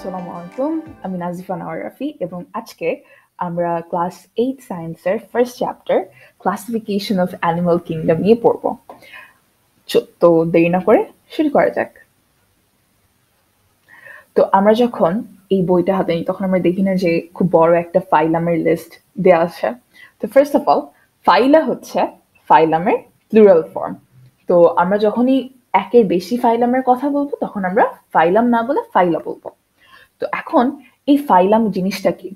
আসসালামু আলাইকুম, আমি নাজিফা নাওয়ার রাফি এবং আজকে আমরা ক্লাস এইট সায়েন্সের first chapter classification of animal kingdom নিয়ে পড়ব। তো দেরি না করে শুরু করা যাক। তো আমরা যখন এই বইটা হাতে নিই, তখন আমরা দেখি না যে খুব বড় একটা ফাইলামের লিস্ট দেওয়া আছে। তো ফার্স্ট অফ অল ফাইলা হচ্ছে ফাইলামের প্লুরাল ফর্ম তো আমরা যখনই একের বেশি ফাইলামের কথা বলব, তখন আমরা ফাইলাম না বলে ফাইলা বলব। তো এখন এই ফাইলাম জিনিসটা কি?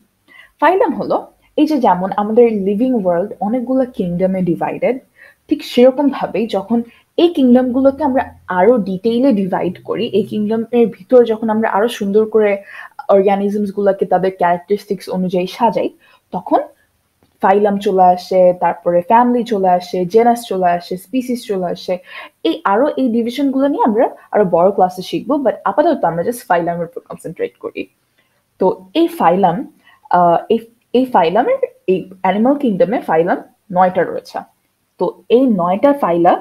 ফাইলাম হলো এই যে যেমন আমাদের লিভিং ওয়ার্ল্ড অনেকগুলো কিংডমে ডিভাইডেড ঠিক সেরকম ভাবেই যখন এই কিংডমগুলোকে আমরা আরও ডিটেইলে ডিভাইড করি, এই কিংডমের ভিতর যখন আমরা আরও সুন্দর করে অর্গানিজমস গুলোকে তাদের ক্যারেক্টারিস্টিক্স অনুযায়ী সাজাই, তখন ফাইলাম চলে আসে, তারপরে ফ্যামিলি চলে আসে জেনাস চলে আসে স্পিসিস চলে আসে। এই আরও এই ডিভিশনগুলো নিয়ে আমরা আরও বড় ক্লাসে শিখব বাট আপাতত আমরা জাস্ট ফাইলামের উপর কনসেন্ট্রেট করি। তো এই ফাইলাম এই এই ফাইলামের এই অ্যানিমাল কিংডমে ফাইলাম নয়টা রয়েছে। তো এই নয়টা ফাইলা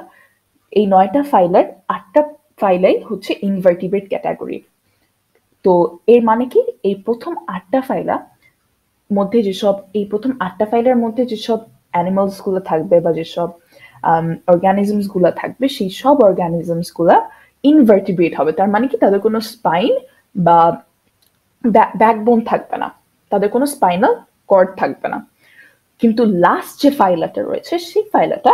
এই নয়টা ফাইলার আটটা ফাইলাই হচ্ছে ইনভার্টিব্রেট ক্যাটাগরি তো এর মানে কি? এই প্রথম আটটা ফাইলা মধ্যে যেসব, এই প্রথম আটটা ফাইলের মধ্যে যেসব অ্যানিমালসগুলো থাকবে বা যেসব অর্গানিজমসগুলো থাকবে, সেই সব অর্গানিজমসগুলা ইনভার্টিব্রেট হবে। তার মানে কি? তাদের কোনো স্পাইন বা ব্যাকবোন থাকবে না। তাদের কোনো স্পাইনাল কর্ড থাকবে না। কিন্তু লাস্ট যে ফাইলাটা রয়েছে, সেই ফাইলাটা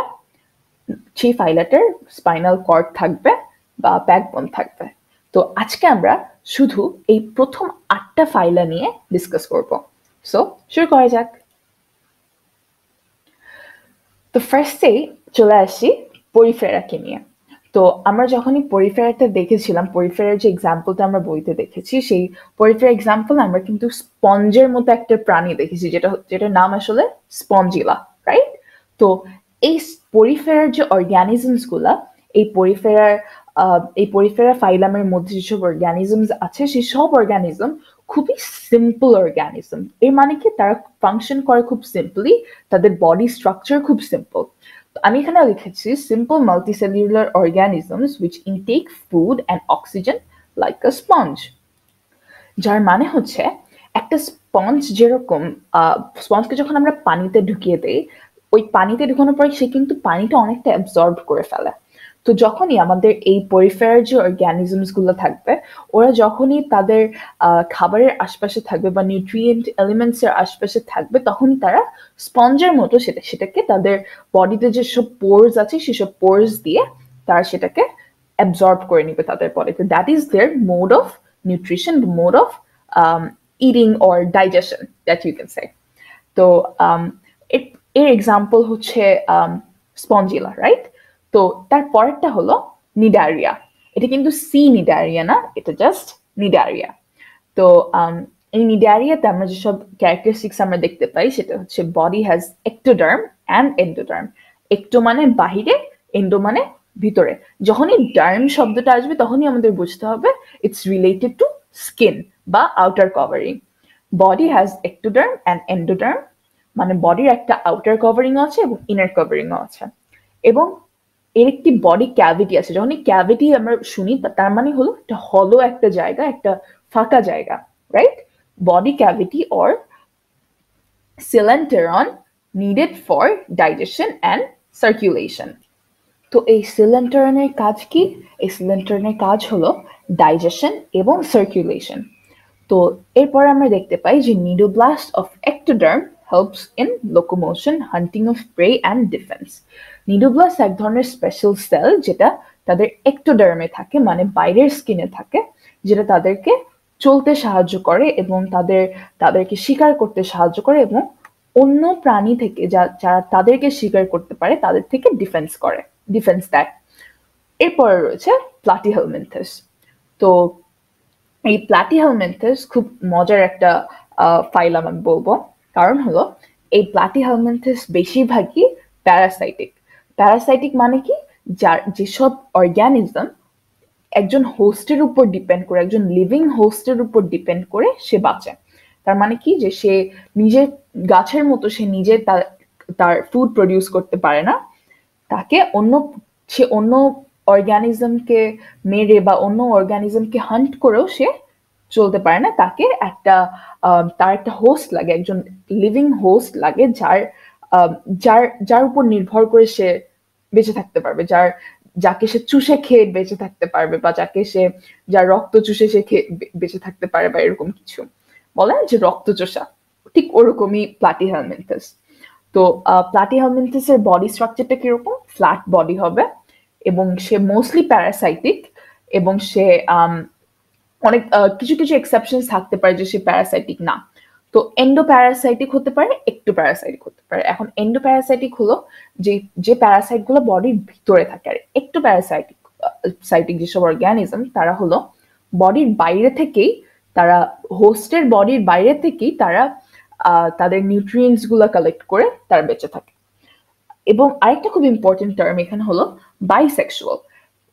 সেই ফাইলাটার স্পাইনাল কর্ড থাকবে বা ব্যাকবোন থাকবে। তো আজকে আমরা শুধু এই প্রথম আটটা ফাইলা নিয়ে ডিসকাস করব। সো শুরু করা যাক তো ফার্স্টে চলে আসি পরিফেরাকে নিয়ে তো আমরা যখনই পরিফেরাটা দেখেছিলাম, পরিফেরার যে এক্সাম্পলটা আমরা বইতে দেখেছি, সেই পরিফেরা এক্সাম্পল আমরা কিন্তু স্পঞ্জের মতো একটা প্রাণী দেখেছি, যেটা যেটার নাম আসলে স্পঞ্জিলা রাইট তো এই পরিফেরার যে অর্গানিজমসগুলা এই পরিফেরার এই পরিফেরা ফাইলামের মধ্যে যেসব অর্গানিজমস আছে, সেই সব অর্গানিজম খুবই সিম্পল অর্গানিজম এর মানে কি? তারা ফাংশন করে খুব সিম্পলি তাদের বডি স্ট্রাকচার খুব সিম্পল আমি এখানে লিখেছি simple multicellular organisms which intake food and oxygen like a sponge যার মানে হচ্ছে, একটা স্পঞ্জ যেরকম স্পঞ্জকে যখন আমরা পানিতে ঢুকিয়ে দেই, ওই পানিতে ঢুকানোর পরে সে কিন্তু পানিটা অনেকটা অ্যাবজর্ব করে ফেলে। তো যখনই আমাদের এই পরিফেরার যে অর্গানিজমসগুলো থাকবে ওরা যখনই তাদের খাবারের আশপাশে থাকবে বা নিউট্রিয়েন্ট এলিমেন্টস এর আশপাশে থাকবে তখনই তারা স্পঞ্জের মতো সেটা সেটাকে তাদের বডিতে যেসব পোর্স আছে সেসব পোর্স দিয়ে তারা সেটাকে অ্যাবজর্ব করে নিবে তাদের বডিতে that is their mode of nutrition mode of eating or digestion that you can say তো um, এর- এর এক্সাম্পল হচ্ছে স্পঞ্জিলা রাইট তো তার পরেরটা হলো নিডারিয়া। এটা কিন্তু সি নিডারিয়া না, এটা জাস্ট নিডারিয়া। তো এই নিডারিয়াতে আমরা যেসব ক্যারেক্টারিস্টিক্স আমরা দেখতে পাই, সেটা হচ্ছে body has ectoderm and endoderm ecto মানে বাহিরে এন্ডো মানে ভিতরে। যখনই ডার্ম শব্দটা আসবে, তখনই আমাদের বুঝতে হবে ইটস রিলেটেড টু স্কিন বা outer covering body has ectoderm and endoderm মানে বডির একটা আউটার কভারিং আছে এবং ইনার কভারিংও আছে। এবং এর একটি বডি ক্যাভিটি আছে। যখন এই ক্যাভিটি আমরা শুনি তার মানে হলো একটা হলো একটা জায়গা, একটা ফাঁকা জায়গা right body cavity or coelenteron needed for digestion and circulation তো এই সিলেন্টারনের কাজ কি? এই সিলেন্টারনের কাজ হলো ডাইজেশন এবং সার্কুলেশন তো এরপর আমরা দেখতে পাই যে cnidoblast of ectoderm helps in locomotion, hunting of prey and defense. Cnidoblast এক ধরনের স্পেশাল সেল যেটা তাদের একটোডার্মে থাকে মানে বাইরের স্কিনে থাকে যেটা তাদেরকে চলতে সাহায্য করে এবং তাদের তাদেরকে শিকার করতে সাহায্য করে এবং অন্য প্রাণী থেকে যারা তাদেরকে শিকার করতে পারে তাদের থেকে ডিফেন্স করে ডিফেন্স দেয়। এরপরে রয়েছে প্লাটি প্লাটিহেলমেন্থাস তো এই প্লাটি প্লাটিহেলমেন্থাস খুব মজার একটা ফাইলাম আমি বলব। কারণ হলো, এই প্লাটি প্লাটিহেলমেন্থাস বেশিরভাগই প্যারাসাইটিক প্যারাসাইটিক মানে কি? যার যেসব অর্গানিজম একজন হোস্টের উপর ডিপেন্ড করে, একজন লিভিং হোস্টের উপর ডিপেন্ড করে সে বাঁচে। তার মানে কি? যে সে নিজের গাছের মতো সে নিজে তার তার ফুড প্রডিউস করতে পারে না। তাকে অন্য, সে অন্য অর্গানিজমকে মেরে বা অন্য অর্গানিজমকে হান্ট করেও সে চলতে পারে না। তাকে একটা তার একটা হোস্ট লাগে, একজন লিভিং হোস্ট লাগে, যার যার যার উপর নির্ভর করে সে বেঁচে থাকতে পারবে। যার, যাকে সে চুষে খেয়ে বেঁচে থাকতে পারবে বা যাকে সে, যার রক্ত চুষে সে খেয়ে বেঁচে থাকতে পারে বা এরকম কিছু। বলে যে রক্ত চোষা, ঠিক ওরকমই প্লাটি হেলমেন্থাস তো প্লাটি হেলমেন্থাসের বডি স্ট্রাকচারটা কীরকম? ফ্ল্যাট বডি হবে এবং সে মোস্টলি প্যারাসাইটিক এবং সে অনেক কিছু কিছু এক্সেপশন থাকতে পারে যে সে প্যারাসাইটিক না। তো এন্ডো প্যারাসাইটিক হতে পারে, একটু প্যারাসাইটিক হতে পারে। এখন এন্ডো প্যারাসাইটিক হলো যে যে প্যারাসাইটগুলো বডির ভিতরে থাকে। আর একটু প্যারাসাইটিক সাইটিক যেসব অর্গ্যানিজম তারা হলো বডির বাইরে থেকেই, তারা হোস্টের বডির বাইরে থেকেই তারা তাদের নিউট্রিয়েন্টসগুলো কালেক্ট করে তারা বেঁচে থাকে। এবং আরেকটা খুব ইম্পর্টেন্ট টার্ম এখানে হলো বাইসেক্সুয়াল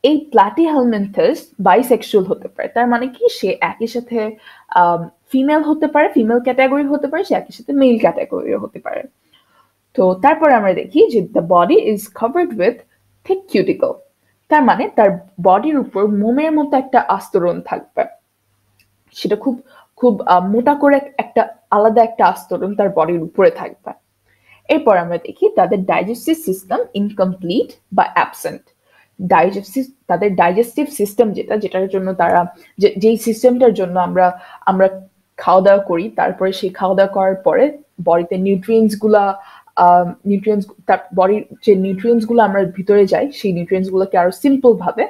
এই প্লাটি হেলমেন্থাস বাইসেক্সুয়াল হতে পারে। তার মানে কি? সে একই সাথে ফিমেল হতে পারে ফিমেল ক্যাটাগরি হতে পারে, সে একই সাথে মেল ক্যাটাগরি হতে পারে। তো তারপরে আমরা দেখি যে the body is covered with thick cuticle তার মানে তার বডির উপর মোমের মতো একটা আস্তরণ থাকবে। সেটা খুব খুব মোটা করে একটা আলাদা একটা আস্তরণ তার বডির উপরে থাকবে। এরপর আমরা দেখি তাদের ডাইজেস্টিভ সিস্টেম ইনকমপ্লিট বা অ্যাবসেন্ট ডাইজেস্টিভ তাদের ডাইজেস্টিভ সিস্টেম যেটা, যেটার জন্য তারা যেই সিস্টেমটার জন্য আমরা আমরা খাওয়া দাওয়া করি, তারপরে সেই খাওয়া দাওয়া করার পরে বডিতে নিউট্রিয়েন্টসগুলা নিউট্রিয়েন্টস তার বডির যে আমরা ভিতরে যাই, সেই আরও সিম্পল ভাবে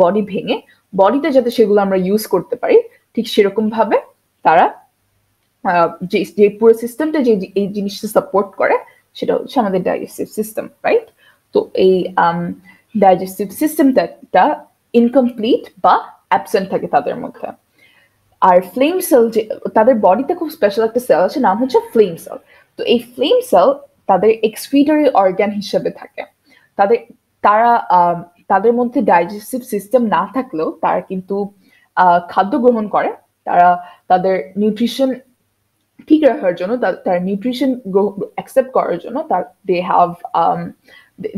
বডি ভেঙে বডিতে যাতে সেগুলো আমরা ইউজ করতে পারি, ঠিক সেরকম ভাবে তারা যে যে পুরো সিস্টেমটা যে এই জিনিসটা সাপোর্ট করে, সেটা হচ্ছে আমাদের ডাইজেস্টিভ সিস্টেম রাইট তো এই ডাইজেস্টিভ সিস্টেমটা ইনকমপ্লিট বা অ্যাবসেন্ট থাকে তাদের মধ্যে। আর ফ্লেম সেল যে, তাদের বডিতে খুব স্পেশাল একটা সেল আছে, নাম হচ্ছে ফ্লেম সেল তো এই ফ্লেম সেল তাদের এক্সক্রিটরি অর্গান হিসেবে থাকে। তাদের, তারা তাদের মধ্যে ডাইজেস্টিভ সিস্টেম না থাকলেও তারা কিন্তু খাদ্য গ্রহণ করে। তারা, তাদের নিউট্রিশন ঠিক রাখার জন্য, তার নিউট্রিশন অ্যাকসেপ্ট করার জন্য, তার they have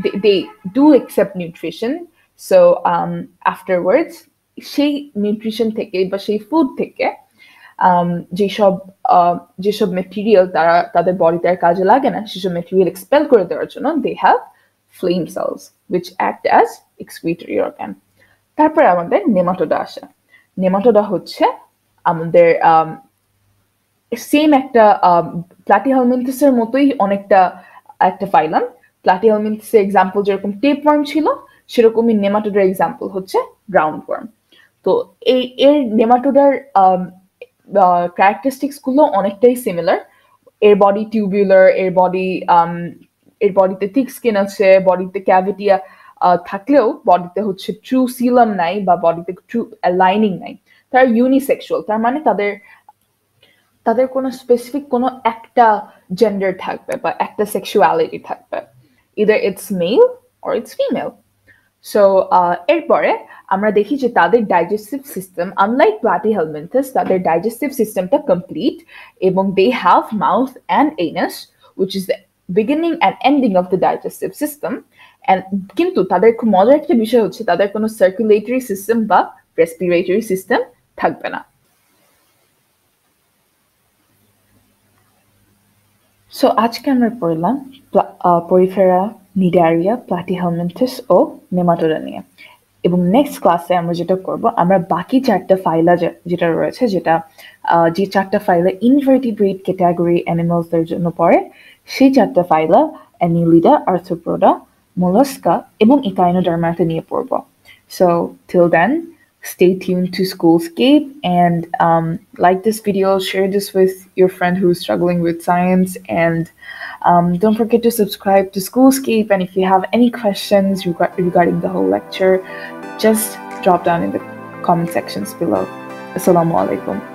they, they do accept nutrition. So um, afterwards সেই নিউট্রিশন থেকে বা সেই ফুড থেকে যেসব যেসব মেটেরিয়াল তারা তাদের বডিতে আর কাজে লাগে না সেসব মেটেরিয়াল এক্সপেল করে দেওয়ার জন্য they have flame cells which act as excretory organ তারপরে আমাদের নেমাটোডা আসে। নেমাটোডা হচ্ছে আমাদের সেম একটা প্লাটিহেলমেন্থাসের মতোই অনেকটা একটা ফাইলাম প্লাটিহেলমেন্থাসের এক্সাম্পল যেরকম টেপ ওয়ার্ম ছিল, সেরকমই নেমাটোডার এক্সাম্পল হচ্ছে গ্রাউন্ড ওয়ার্ম তো এই, এর নেমাটোডার ক্যারেক্টারিস্টিক্সগুলো অনেকটাই সিমিলার এর বডি টিউবুলার এর বডি এর বডিতে থিক স্কিন আছে বডিতে ক্যাভিটি থাকলেও বডিতে হচ্ছে ট্রু সিলাম নাই বা বডিতে ট্রু লাইনিং নাই। তারা ইউনিসেক্সুয়াল তার মানে তাদের তাদের কোনো স্পেসিফিক কোনো একটা জেন্ডার থাকবে বা একটা সেক্সুয়ালিটি থাকবে। Either it's male or it's female so এরপরে আমরা দেখি যে তাদের ডাইজেস্টিভ সিস্টেম আনলাইক প্লাটিহেলমেন্থাস তাদের ডাইজেস্টিভ সিস্টেমটা কমপ্লিট এবং they have mouth and anus which is the beginning and ending of the digestive system and কিন্তু তাদের খুব মজার একটা বিষয় হচ্ছে, তাদের কোনো সার্কুলেটরি সিস্টেম বা রেসপিরেটরি সিস্টেম থাকবে না। সো আজকে আমরা পড়লাম পরিফেরা নিডারিয়া প্লাটিহেলমেন্থাস ও নেমাটোডা নিয়ে। এবং নেক্সট ক্লাসে আমরা যেটা করব, আমরা বাকি চারটা ফাইলা যেটা রয়েছে, যেটা যে চারটা ফাইলা ইনভার্টিব্রেট ক্যাটাগরি অ্যানিমালসদের জন্য পড়ে, সেই চারটা ফাইলা অ্যানিলিডা আর্থোপ্রোডা মোলাস্কা এবং ইকাইনোডার্মাতে নিয়ে পড়ব। So till then stay tuned to Schoolscape and um, like this video, share this with your friend who's struggling with science, and um, don't forget to subscribe to Schoolscape. And if you have any questions reg- regarding the whole lecture, just drop down in the comment sections below. Assalamu alaikum.